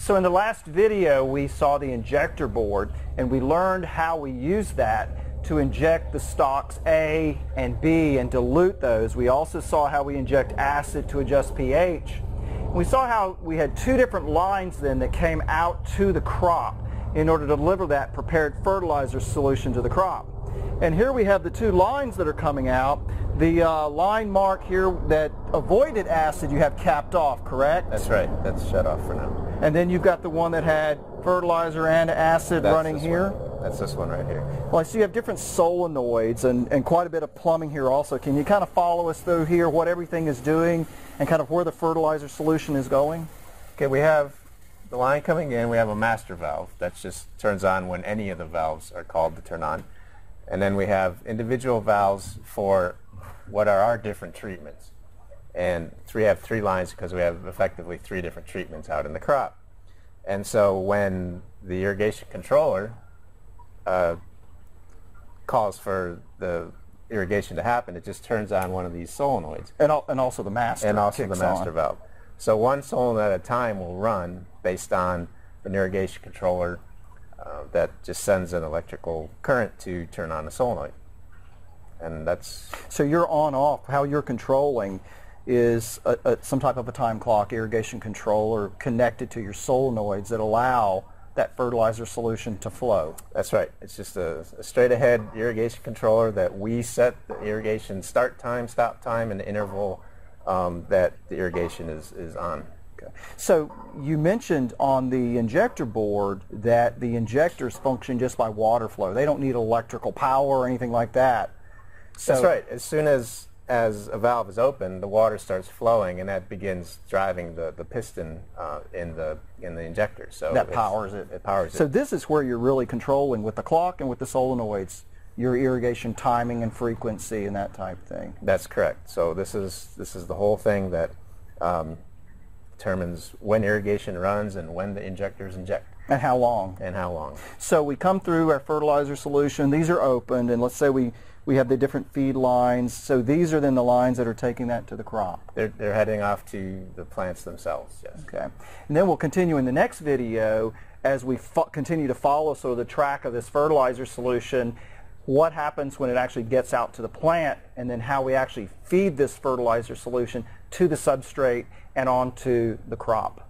So in the last video we saw the injector board and we learned how we use that to inject the stocks A and B and dilute those. We also saw how we inject acid to adjust pH. We saw how we had two different lines then that came out to the crop in order to deliver that prepared fertilizer solution to the crop. And here we have the two lines that are coming out. The uh, line mark here that avoided acid you have capped off, correct? That's right. That's shut off for now. And then you've got the one that had fertilizer and acid That's running here. One. That's this one right here. Well, I see you have different solenoids and, and quite a bit of plumbing here also. Can you kind of follow us through here what everything is doing and kind of where the fertilizer solution is going? Okay, we have the line coming in. We have a master valve that just turns on when any of the valves are called to turn on. And then we have individual valves for what are our different treatments. And three have three lines because we have effectively three different treatments out in the crop. And so when the irrigation controller uh, calls for the irrigation to happen, it just turns on one of these solenoids. And, al- and also the master and also the master on. valve. So one solenoid at a time will run based on an irrigation controller uh, that just sends an electrical current to turn on the solenoid. And that's So you're on off, how you're controlling is a, a, some type of a time clock irrigation controller connected to your solenoids that allow that fertilizer solution to flow. that's right. It's just a, a straight ahead irrigation controller that we set the irrigation start time, stop time, and the interval um, that the irrigation is, is on. Okay. So you mentioned on the injector board that the injectors function just by water flow. They don't need electrical power or anything like that. So, That's right. As soon as as a valve is open, the water starts flowing, and that begins driving the, the piston uh, in the in the injector. So That powers it. It powers So it. this is where you're really controlling with the clock and with the solenoids your irrigation timing and frequency and that type thing. That's correct. So this is this is the whole thing that um, determines when irrigation runs and when the injectors inject And how long? and how long. So we come through our fertilizer solution. These are opened, and let's say we, we have the different feed lines. So these are then the lines that are taking that to the crop. They're they're heading off to the plants themselves. Yes. Okay. And then we'll continue in the next video as we continue to follow sort of the track of this fertilizer solution, what happens when it actually gets out to the plant, and then how we actually feed this fertilizer solution to the substrate and onto the crop.